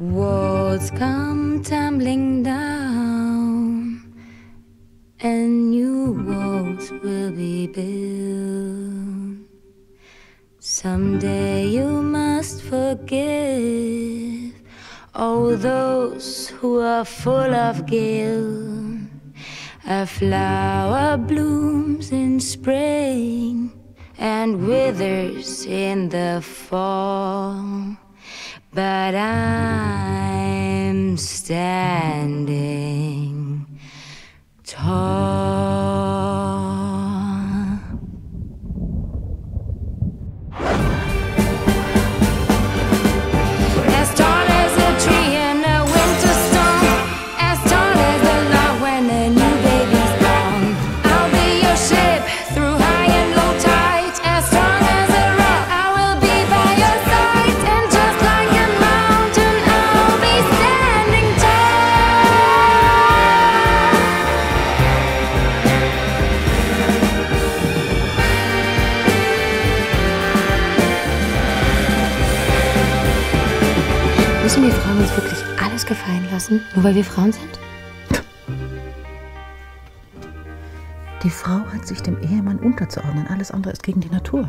Walls come tumbling down, and new walls will be built. Someday you must forgive all those who are full of guilt. A flower blooms in spring and withers in the fall. But I'm Müssen wir Frauen uns wirklich alles gefallen lassen, nur weil wir Frauen sind? Die Frau hat sich dem Ehemann unterzuordnen. Alles andere ist gegen die Natur.